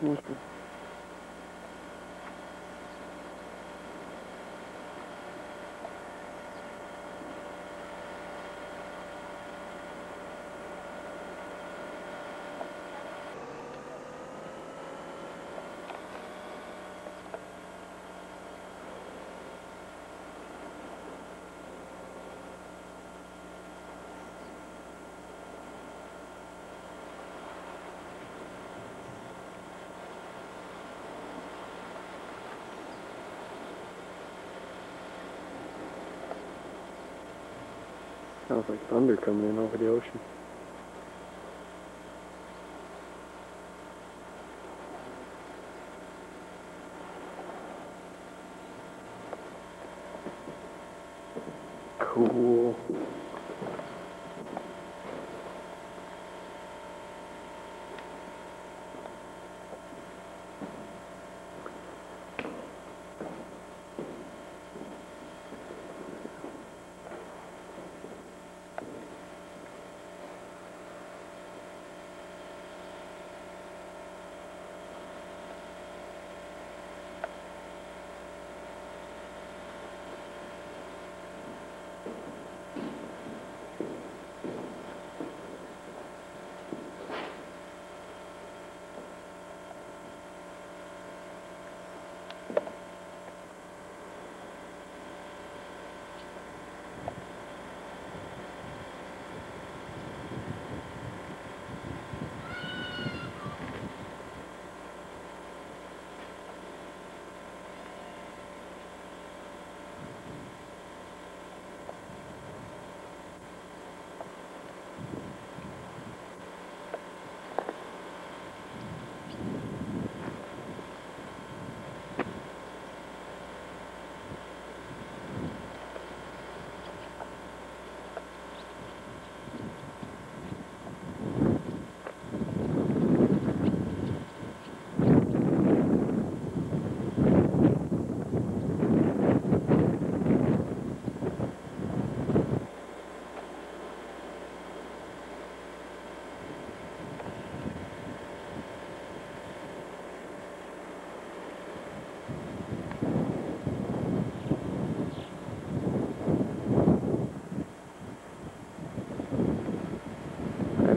mucho. Sounds like thunder coming in over the ocean. Cool.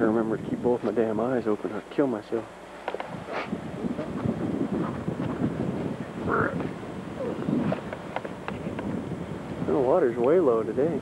Gotta remember to keep both my damn eyes open or I'd kill myself. The water's way low today.